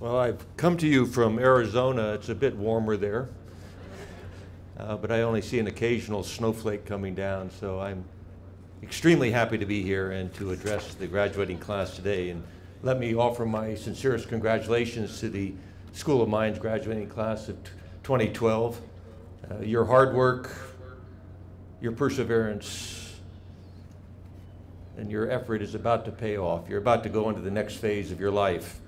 Well, I've come to you from Arizona. It's a bit warmer there. Uh, but I only see an occasional snowflake coming down, so I'm extremely happy to be here and to address the graduating class today. And let me offer my sincerest congratulations to the School of Mines graduating class of 2012. Uh, your hard work, your perseverance, and your effort is about to pay off. You're about to go into the next phase of your life.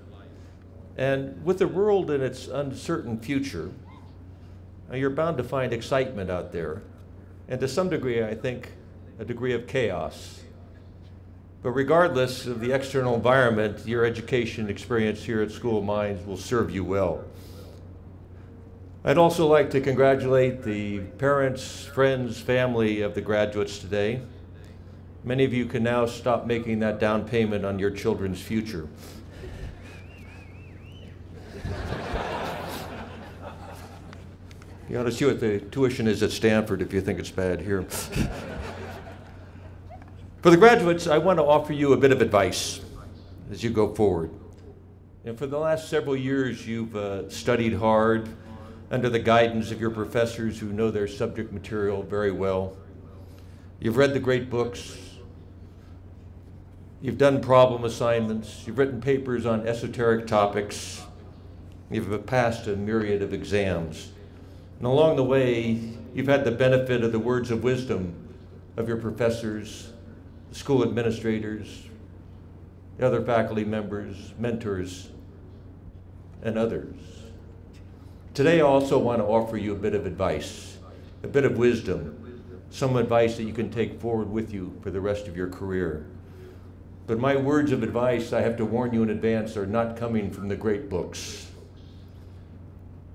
And with the world in its uncertain future, uh, you're bound to find excitement out there. And to some degree, I think, a degree of chaos. But regardless of the external environment, your education experience here at School of Mines will serve you well. I'd also like to congratulate the parents, friends, family of the graduates today. Many of you can now stop making that down payment on your children's future. You ought to see what the tuition is at Stanford if you think it's bad here. For the graduates, I want to offer you a bit of advice as you go forward. And for the last several years, you've uh, studied hard under the guidance of your professors who know their subject material very well. You've read the great books. You've done problem assignments. You've written papers on esoteric topics. You've passed a myriad of exams. And along the way, you've had the benefit of the words of wisdom of your professors, school administrators, the other faculty members, mentors, and others. Today, I also want to offer you a bit of advice, a bit of wisdom, some advice that you can take forward with you for the rest of your career. But my words of advice, I have to warn you in advance, are not coming from the great books.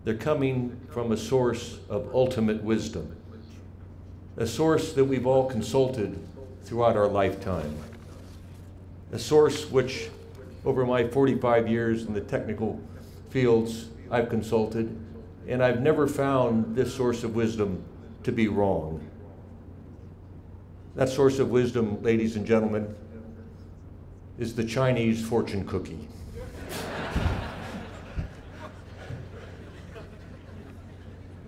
They're coming from a source of ultimate wisdom, a source that we've all consulted throughout our lifetime, a source which, over my 45 years in the technical fields, I've consulted, and I've never found this source of wisdom to be wrong. That source of wisdom, ladies and gentlemen, is the Chinese fortune cookie.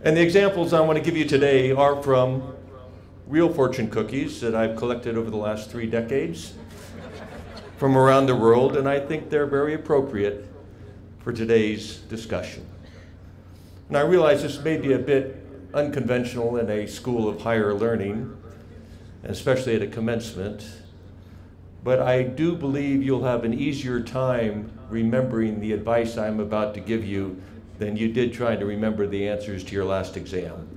And the examples I want to give you today are from real fortune cookies that I've collected over the last three decades from around the world, and I think they're very appropriate for today's discussion. And I realize this may be a bit unconventional in a school of higher learning, especially at a commencement, but I do believe you'll have an easier time remembering the advice I'm about to give you than you did trying to remember the answers to your last exam.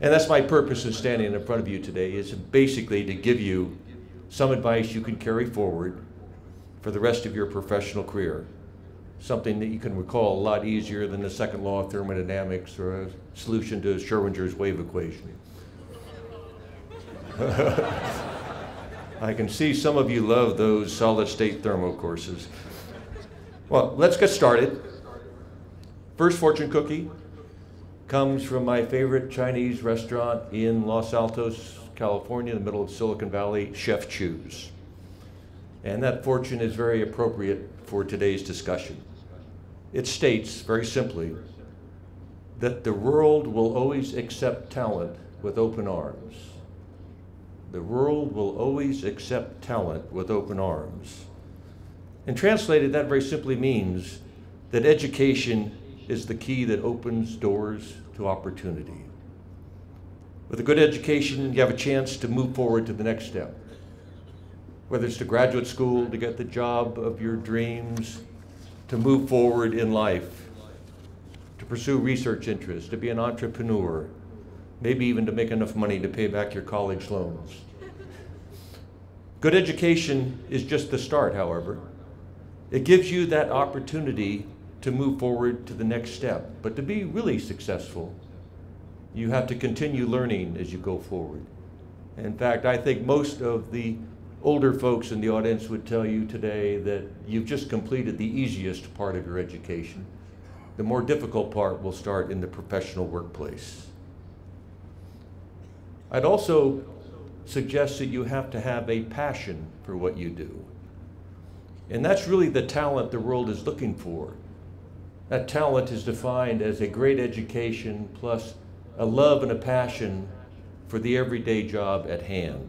and that's my purpose in standing in front of you today is basically to give you some advice you can carry forward for the rest of your professional career. Something that you can recall a lot easier than the second law of thermodynamics or a solution to Schrodinger's wave equation. I can see some of you love those solid state thermo courses. Well, let's get started. First fortune cookie comes from my favorite Chinese restaurant in Los Altos, California, in the middle of Silicon Valley, Chef Chu's. And that fortune is very appropriate for today's discussion. It states, very simply, that the world will always accept talent with open arms. The world will always accept talent with open arms. And translated, that very simply means that education is the key that opens doors to opportunity. With a good education, you have a chance to move forward to the next step. Whether it's to graduate school, to get the job of your dreams, to move forward in life, to pursue research interests, to be an entrepreneur, maybe even to make enough money to pay back your college loans. Good education is just the start, however. It gives you that opportunity to move forward to the next step. But to be really successful, you have to continue learning as you go forward. In fact, I think most of the older folks in the audience would tell you today that you've just completed the easiest part of your education. The more difficult part will start in the professional workplace. I'd also suggest that you have to have a passion for what you do. And that's really the talent the world is looking for. That talent is defined as a great education plus a love and a passion for the everyday job at hand.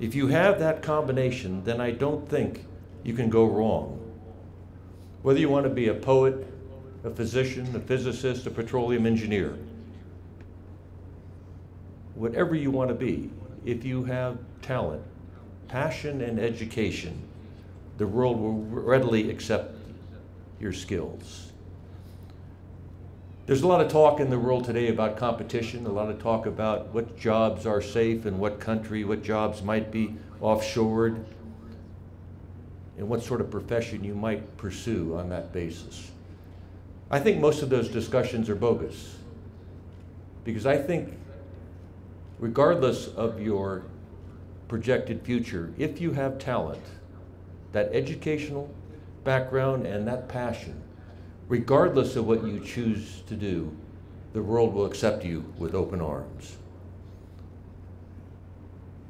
If you have that combination, then I don't think you can go wrong. Whether you want to be a poet, a physician, a physicist, a petroleum engineer, whatever you want to be, if you have talent, passion, and education, the world will readily accept your skills. There's a lot of talk in the world today about competition, a lot of talk about what jobs are safe in what country, what jobs might be offshored, and what sort of profession you might pursue on that basis. I think most of those discussions are bogus because I think, regardless of your projected future, if you have talent, that educational background, and that passion, regardless of what you choose to do, the world will accept you with open arms.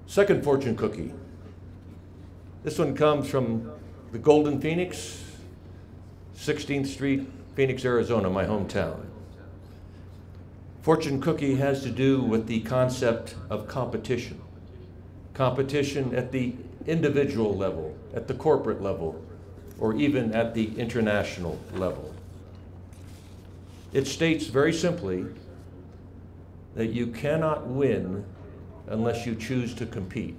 Second fortune cookie. This one comes from the Golden Phoenix, 16th Street, Phoenix, Arizona, my hometown. Fortune cookie has to do with the concept of competition. Competition at the individual level, at the corporate level, or even at the international level. It states very simply that you cannot win unless you choose to compete.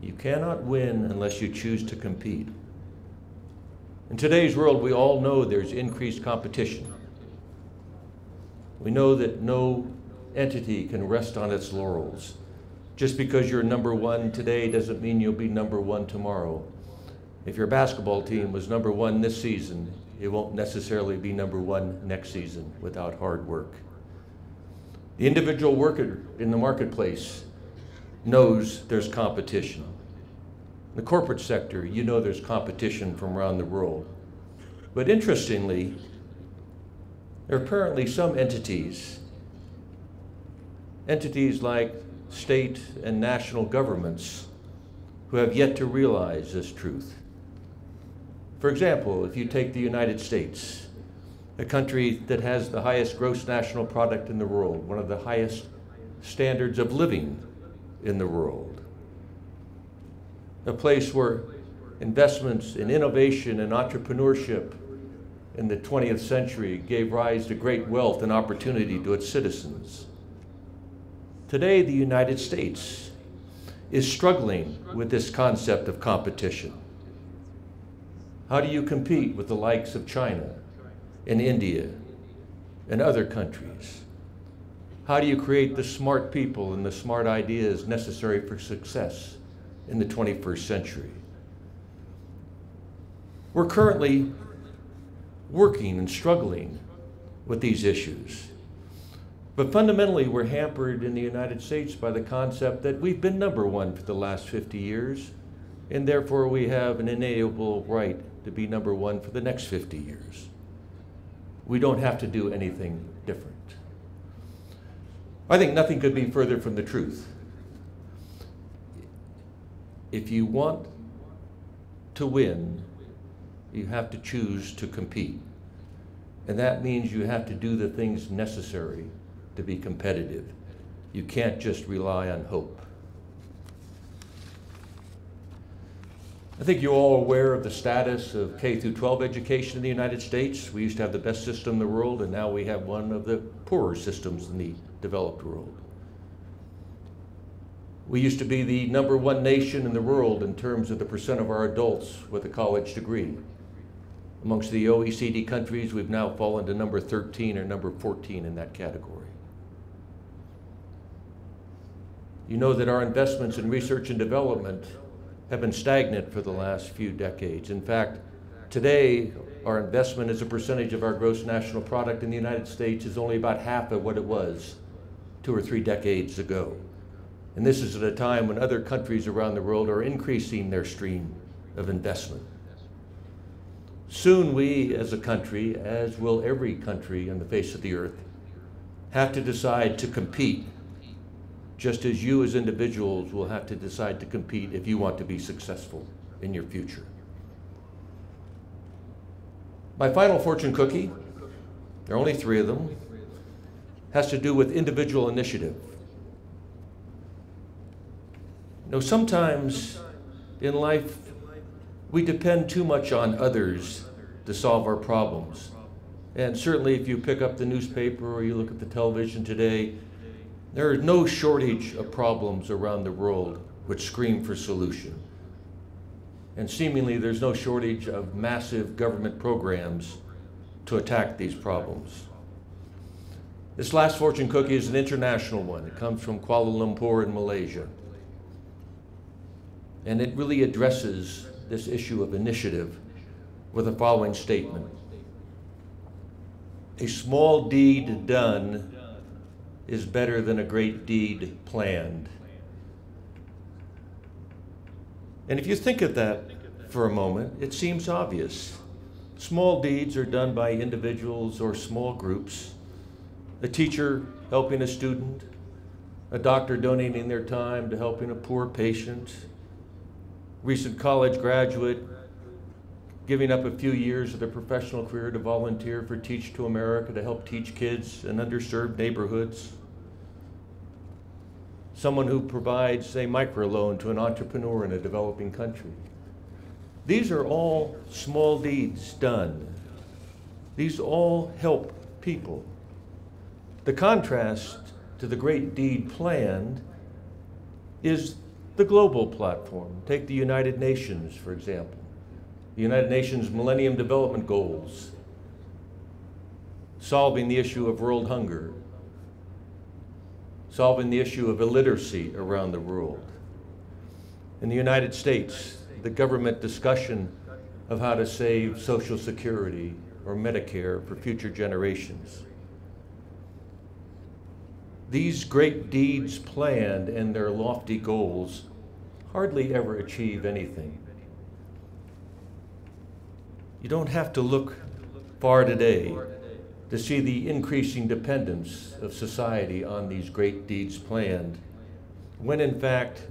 You cannot win unless you choose to compete. In today's world, we all know there's increased competition. We know that no entity can rest on its laurels. Just because you're number one today doesn't mean you'll be number one tomorrow. If your basketball team was number one this season, it won't necessarily be number one next season without hard work. The individual worker in the marketplace knows there's competition. In the corporate sector, you know there's competition from around the world. But interestingly, there are apparently some entities, entities like state and national governments, who have yet to realize this truth. For example, if you take the United States, a country that has the highest gross national product in the world, one of the highest standards of living in the world, a place where investments in innovation and entrepreneurship in the 20th century gave rise to great wealth and opportunity to its citizens. Today, the United States is struggling with this concept of competition. How do you compete with the likes of China and India and other countries? How do you create the smart people and the smart ideas necessary for success in the 21st century? We're currently working and struggling with these issues. But fundamentally, we're hampered in the United States by the concept that we've been number one for the last 50 years, and therefore we have an inalienable right to be number one for the next 50 years. We don't have to do anything different. I think nothing could be further from the truth. If you want to win, you have to choose to compete. And that means you have to do the things necessary to be competitive. You can't just rely on hope. I think you're all aware of the status of K through 12 education in the United States. We used to have the best system in the world, and now we have one of the poorer systems in the developed world. We used to be the number one nation in the world in terms of the percent of our adults with a college degree. Amongst the OECD countries, we've now fallen to number 13 or number 14 in that category. You know that our investments in research and development have been stagnant for the last few decades. In fact, today, our investment as a percentage of our gross national product in the United States is only about half of what it was two or three decades ago. And this is at a time when other countries around the world are increasing their stream of investment. Soon, we as a country, as will every country on the face of the earth, have to decide to compete just as you as individuals will have to decide to compete if you want to be successful in your future. My final fortune cookie, there are only three of them, has to do with individual initiative. You know, sometimes in life we depend too much on others to solve our problems. And certainly, if you pick up the newspaper or you look at the television today, there is no shortage of problems around the world which scream for solution. And seemingly, there's no shortage of massive government programs to attack these problems. This last fortune cookie is an international one. It comes from Kuala Lumpur in Malaysia. And it really addresses this issue of initiative with the following statement A small deed done is better than a great deed planned. And if you think of that for a moment, it seems obvious. Small deeds are done by individuals or small groups. A teacher helping a student, a doctor donating their time to helping a poor patient, recent college graduate giving up a few years of their professional career to volunteer for Teach to America to help teach kids in underserved neighborhoods. Someone who provides a microloan to an entrepreneur in a developing country. These are all small deeds done. These all help people. The contrast to the great deed planned is the global platform. Take the United Nations, for example. The United Nations Millennium Development Goals, solving the issue of world hunger, solving the issue of illiteracy around the world. In the United States, the government discussion of how to save Social Security or Medicare for future generations. These great deeds planned and their lofty goals hardly ever achieve anything. You don't have to look far today to see the increasing dependence of society on these great deeds planned, when in fact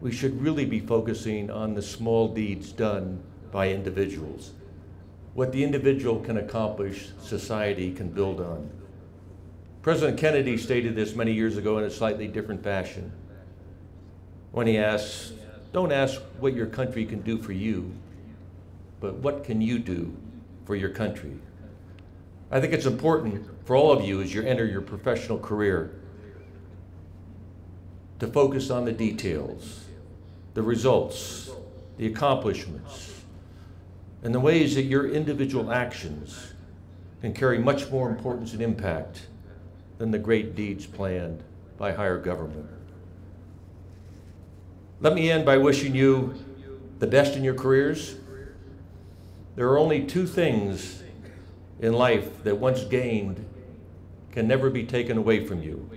we should really be focusing on the small deeds done by individuals. What the individual can accomplish, society can build on. President Kennedy stated this many years ago in a slightly different fashion when he asks, Don't ask what your country can do for you, but what can you do for your country? I think it's important for all of you as you enter your professional career to focus on the details, the results, the accomplishments, and the ways that your individual actions can carry much more importance and impact than the great deeds planned by higher government. Let me end by wishing you the best in your careers. There are only two things in life that once gained can never be taken away from you.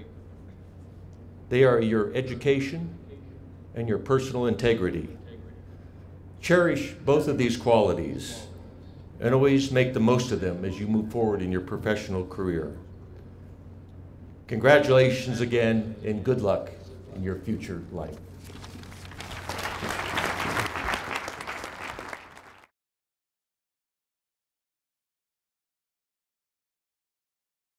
They are your education and your personal integrity. Cherish both of these qualities and always make the most of them as you move forward in your professional career. Congratulations again and good luck in your future life.